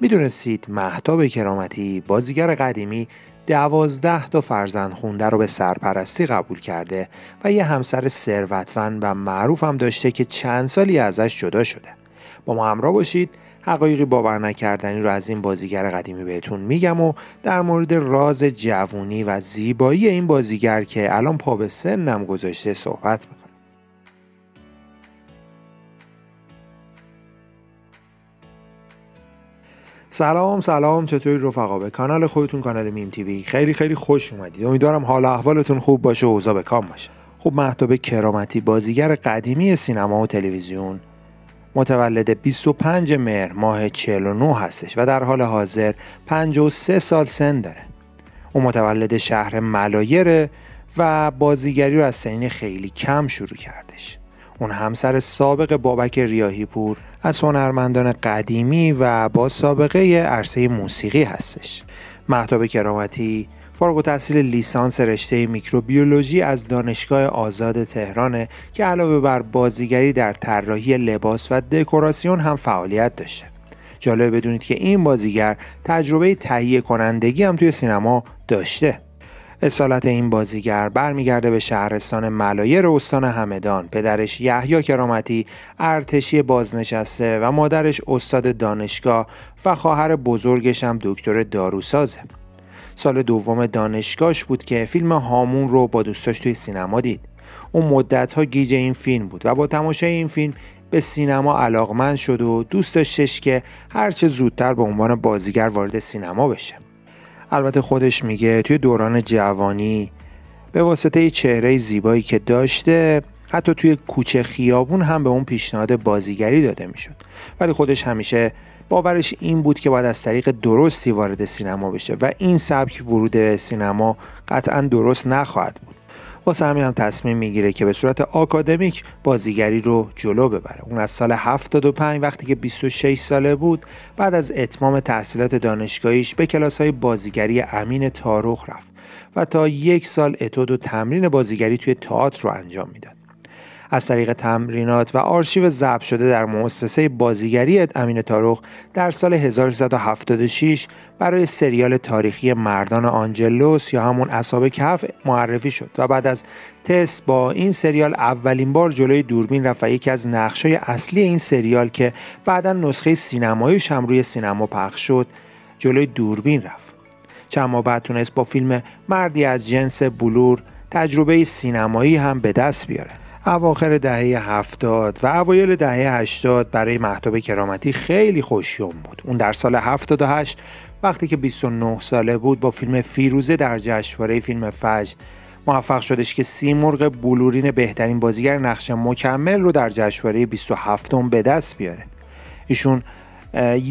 می‌دونستید محتاب کرامتی بازیگر قدیمی دوازده تا فرزند خونده رو به سرپرستی قبول کرده و یه همسر ثروتمند و معروف هم داشته که چند سالی ازش جدا شده. با ما همراه باشید. حقایقی باور نکردنی رو از این بازیگر قدیمی بهتون میگم و در مورد راز جوونی و زیبایی این بازیگر که الان پا به سنم گذاشته صحبت سلام سلام چطوری رفقا؟ به کانال خودتون کانال میم تیوی. خیلی خیلی خوش اومدید. امیدوارم حال احوالتون خوب باشه و اوضاع به کام باشه. خب مهتاب کرامتی بازیگر قدیمی سینما و تلویزیون. متولد 25 مهر ماه 49 هستش و در حال حاضر 53 سال سن داره. او متولد شهر ملایره و بازیگری رو از سنین خیلی کم شروع کردش. اون همسر سابق بابک ریاهی پور از هنرمندان قدیمی و با سابقه عرصه موسیقی هستش محتاب کرامتی فارغ و تحصیل لیسانس رشته میکروبیولوژی از دانشگاه آزاد تهرانه که علاوه بر بازیگری در طراحی لباس و دکوراسیون هم فعالیت داشته. جالب بدونید که این بازیگر تجربه تهیه کنندگی هم توی سینما داشته. اصالت این بازیگر برمیگرده به شهرستان ملایر استان همدان. پدرش یحیی کرامتی ارتشی بازنشسته و مادرش استاد دانشگاه و خواهر بزرگش هم دکتر داروسازه. سال دوم دانشگاهش بود که فیلم هامون رو با دوستاش توی سینما دید. اون مدت ها گیج این فیلم بود و با تماشای این فیلم به سینما علاقمند شد و دوست داشتش که هرچه زودتر به عنوان بازیگر وارد سینما بشه. البته خودش میگه توی دوران جوانی به واسطه چهره زیبایی که داشته حتی توی کوچه خیابون هم به اون پیشنهاد بازیگری داده می‌شد. ولی خودش همیشه باورش این بود که باید از طریق درستی وارد سینما بشه و این سبک ورود سینما قطعا درست نخواهد بود. واسه همین هم تصمیم می‌گیره که به صورت آکادمیک بازیگری رو جلو ببره. اون از سال 75 وقتی که 26 ساله بود بعد از اتمام تحصیلات دانشگاهیش به کلاس های بازیگری امین تاروخ رفت و تا یک سال اتود و تمرین بازیگری توی تئاتر رو انجام می‌داد. از طریق تمرینات و آرشیو ضبط شده در مؤسسه بازیگری امین تاروخ در سال 1376 برای سریال تاریخی مردان آنجلوس یا همون اصاب کف معرفی شد و بعد از تست با این سریال اولین بار جلوی دوربین رفت و یکی از نقشای اصلی این سریال که بعدا نسخه سینماییش هم روی سینما پخش شد جلوی دوربین رفت. چند ماه بعد تونست با فیلم مردی از جنس بلور تجربه سینمایی هم به دست بیاره. اواخر دهه هفتاد و اوایل دهه 80 برای محتاب کرامتی خیلی خوشیوم بود. اون در سال 78 وقتی که 29 ساله بود با فیلم فیروزه در جشنواره فیلم فجر موفق شدش که سیمرغ بلورین بهترین بازیگر نقش مکمل رو در جشنواره 27 به دست بیاره. ایشون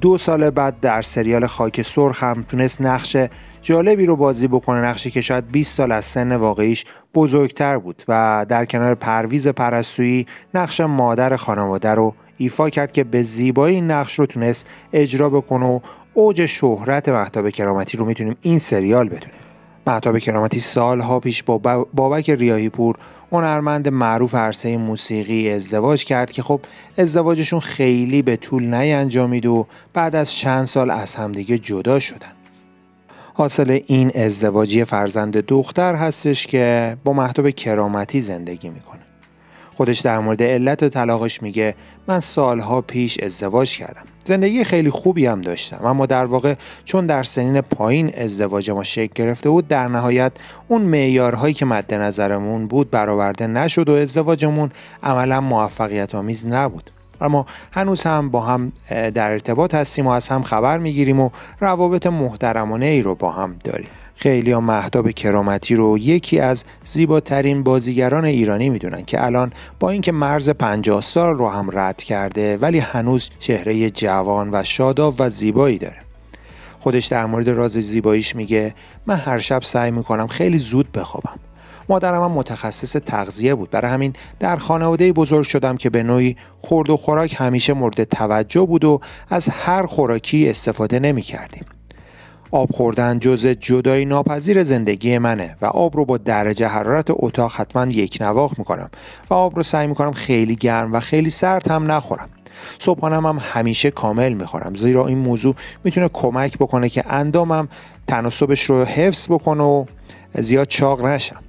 دو سال بعد در سریال خاک سرخ هم تونست نقش جالبی رو بازی بکنه نقشی که شاید 20 سال از سن واقعیش بزرگتر بود و در کنار پرویز پرستویی نقش مادر خانواده رو ایفا کرد که به زیبایی این نقش رو تونست اجرا بکنه و اوج شهرت محتاب کرامتی رو می‌تونیم این سریال بدونیم. محتاب کرامتی سالها پیش با بابک ریاهی پور هنرمند معروف عرصه موسیقی ازدواج کرد که خب ازدواجشون خیلی به طول انجامید و بعد از چند سال از همدیگه جدا شدن. حاصل این ازدواجی فرزند دختر هستش که با محتوب کرامتی زندگی می‌کنه. خودش در مورد علت طلاقش میگه من سالها پیش ازدواج کردم. زندگی خیلی خوبی هم داشتم اما در واقع چون در سنین پایین ازدواج ما شکل گرفته بود در نهایت اون معیارهایی که مد نظرمون بود برآورده نشد و ازدواجمون عملا موفقیت آمیز نبود. اما هنوز هم با هم در ارتباط هستیم و از هم خبر می‌گیریم و روابط محترمانه ای رو با هم داریم. خیلی ها مهداب کرامتی رو یکی از زیباترین بازیگران ایرانی می‌دونن که الان با اینکه مرز 50 سال رو هم رد کرده ولی هنوز چهره جوان و شاداب و زیبایی داره. خودش در مورد راز زیباییش میگه من هر شب سعی می‌کنم خیلی زود بخوابم. مادرم هم متخصص تغذیه بود. برای همین در خانواده بزرگ شدم که به نوعی خورد و خوراک همیشه مورد توجه بود و از هر خوراکی استفاده نمی کردیم. آب خوردن جز جدایی ناپذیر زندگی منه و آب رو با درجه حرارت اتاق حتما یک نواخ می‌کنم و آب رو سعی می‌کنم خیلی گرم و خیلی سرد هم نخورم. صبحانم هم همیشه کامل می‌خورم زیرا این موضوع می‌تونه کمک بکنه که اندامم تناسبش رو حفظ بکنه و زیاد چاق نشم.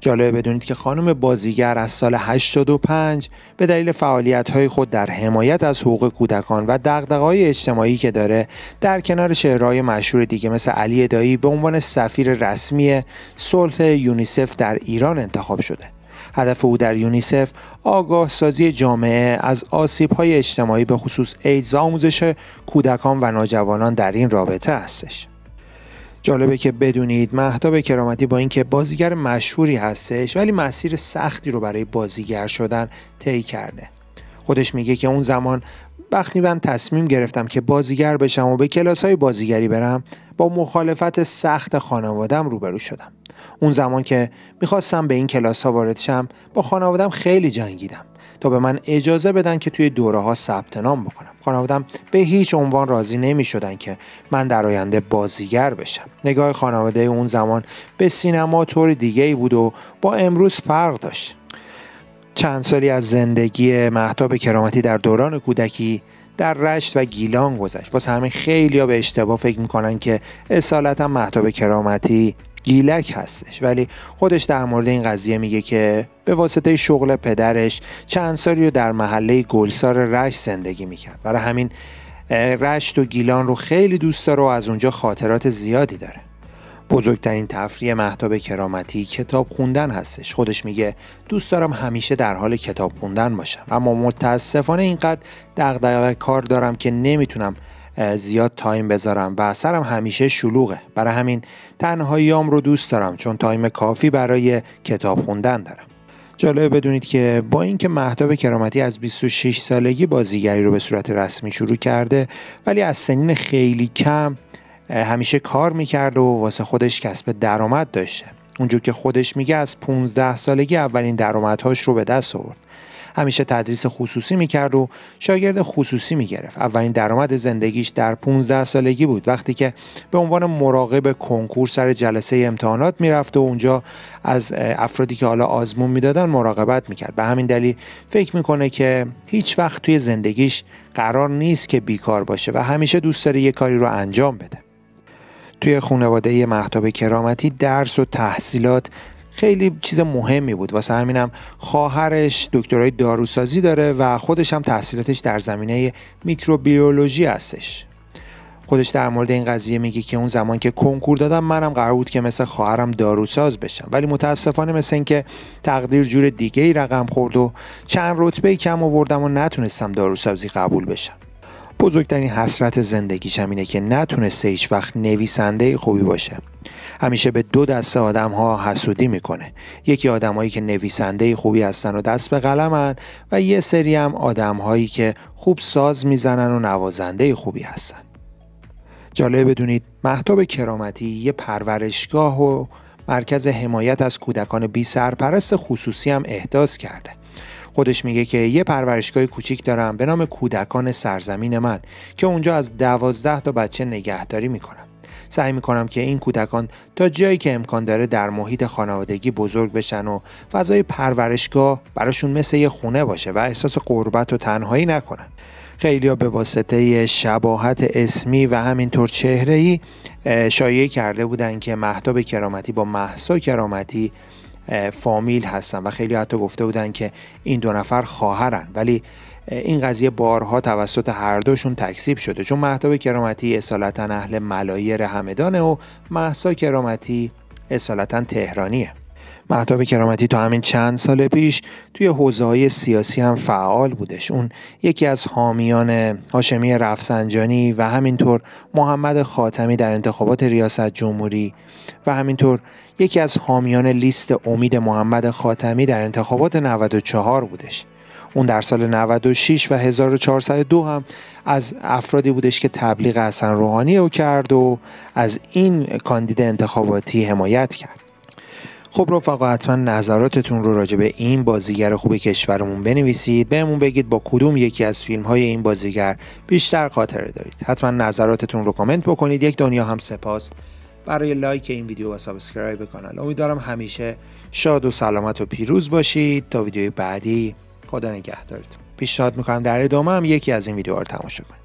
جالبه بدونید که خانم بازیگر از سال 85 به دلیل فعالیت خود در حمایت از حقوق کودکان و دقدقهای اجتماعی که داره در کنار شهرهای مشهور دیگه مثل علی دایی به عنوان سفیر رسمی صلح یونیسف در ایران انتخاب شده. هدف او در یونیسف آگاه سازی جامعه از آسیب های اجتماعی به خصوص ایدز آموزش کودکان و نوجوانان در این رابطه هستش. جالبه که بدونید مهداب کرامتی با اینکه بازیگر مشهوری هستش ولی مسیر سختی رو برای بازیگر شدن طی کرده. خودش میگه که اون زمان وقتی من تصمیم گرفتم که بازیگر بشم و به کلاس های بازیگری برم با مخالفت سخت خانوادم روبرو شدم. اون زمان که می‌خواستم به این کلاس ها وارد شم با خانوادم خیلی جنگیدم تا به من اجازه بدن که توی دوره ها ثبت نام بکنم. خانوادم به هیچ عنوان راضی نمی شدن که من در آینده بازیگر بشم. نگاه خانواده اون زمان به سینما طور دیگه ای بود و با امروز فرق داشت. چند سالی از زندگی محتاب کرامتی در دوران کودکی در رشت و گیلان گذشت. واسه همین خیلی ها به اشتباه فکر می‌کنن که اصالتا محتاب کرامتی گیلک هستش. ولی خودش در مورد این قضیه میگه که به واسطه شغل پدرش چند سالی رو در محله گلسار رشت زندگی می‌کرد. برای همین رشت و گیلان رو خیلی دوست داره و از اونجا خاطرات زیادی داره. بزرگترین تفریح محتاب کرامتی کتاب خوندن هستش. خودش میگه دوست دارم همیشه در حال کتاب خوندن باشم. اما متاسفانه اینقدر دغدغه کار دارم که نمی‌تونم زیاد تایم بذارم و سرم همیشه شلوغه. برای همین تنهاییام رو دوست دارم چون time کافی برای کتاب خوندن دارم. جالبه بدونید که با اینکه مهتاب کرامتی از 26 سالگی بازیگری رو به صورت رسمی شروع کرده ولی از سنین خیلی کم همیشه کار می‌کرد و واسه خودش کسب درآمد داشته. اونجور که خودش میگه از 15 سالگی اولین درآمدهاش رو به دست آورد. همیشه تدریس خصوصی می‌کرد و شاگرد خصوصی می‌گرفت. اولین درآمد زندگیش در 15 سالگی بود. وقتی که به عنوان مراقب کنکور سر جلسه امتحانات می‌رفت و اونجا از افرادی که حالا آزمون می‌دادن مراقبت می‌کرد. به همین دلیل فکر می‌کنه که هیچ وقت توی زندگیش قرار نیست که بیکار باشه و همیشه دوست داره یه کاری رو انجام بده. توی خانواده محتاب کرامتی درس و تحصیلات خیلی چیز مهمی بود. واسه همینم خواهرش دکترای داروسازی داره و خودش هم تحصیلاتش در زمینه میکروبیولوژی هستش. خودش در مورد این قضیه میگه که اون زمان که کنکور دادم منم قرار بود که مثل خواهرم داروساز بشم. ولی متاسفانه مثل اینکه تقدیر جور دیگه ای رقم خورد و چند رتبه کم آوردم و نتونستم داروسازی قبول بشم. بزرگترین حسرت زندگیش اینه که نتونسته هیچ وقت نویسنده خوبی باشه. همیشه به دو دسته آدم ها حسودی می‌کنه. یکی آدمایی که نویسنده خوبی هستن و دست به قلمن و یه سری هم آدم هایی که خوب ساز می‌زنن و نوازنده خوبی هستن. جالب بدونید محتاب کرامتی یه پرورشگاه و مرکز حمایت از کودکان بی سرپرست خصوصی هم احداث کرده. خودش میگه که یه پرورشگاه کوچیک دارم به نام کودکان سرزمین من که اونجا از دوازده تا بچه نگهداری می‌کنم. سعی می‌کنم که این کودکان تا جایی که امکان داره در محیط خانوادگی بزرگ بشن و فضای پرورشگاه براشون مثل یه خونه باشه و احساس قربت و تنهایی نکنن. خیلی به واسطه شباهت اسمی و همینطور چهره ای شایعه کرده بودن که مهداب کرامتی با محسا کرامتی فامیل هستن و خیلی حتی گفته بودن که این دو نفر خواهرن. ولی این قضیه بارها توسط هر دوشون تکسیب شده. چون مهداب کرامتی اصالتا اهل ملایر همدانه و محسا کرامتی اصالتا تهرانیه. مهتاب کرامتی تا همین چند سال پیش توی حوزه های سیاسی هم فعال بودش. اون یکی از حامیان هاشمی رفسنجانی و همینطور محمد خاتمی در انتخابات ریاست جمهوری و همینطور یکی از حامیان لیست امید محمد خاتمی در انتخابات 94 بودش. اون در سال 96 و 1402 هم از افرادی بودش که تبلیغ حسن روحانی رو کرد و از این کاندید انتخاباتی حمایت کرد. خب رفقا حتما نظراتتون رو راجع به این بازیگر خوب کشورمون بنویسید. بهمون بگید با کدوم یکی از فیلم های این بازیگر بیشتر خاطره دارید. حتما نظراتتون رو کامنت بکنید. یک دنیا هم سپاس. برای like این ویدیو و subscribe کانال. امیدوارم همیشه شاد و سلامت و پیروز باشید. تا ویدیوی بعدی خدا نگهدارتون. پیشنهاد می‌کنم در ادامه هم یکی از این ویدیوها رو تماشا کنید.